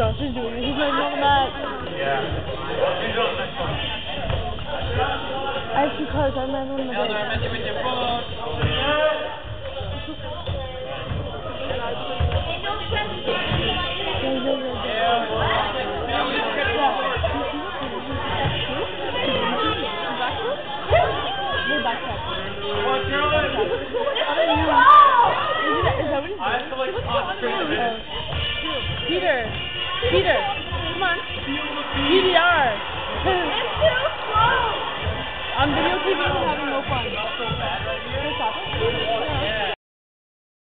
Josh is doing it. He's like, no, Matt. Yeah. I have two cars. I'm not on the bed. miss on. Peter. Come on. DDR. I'm videotaping and having no fun.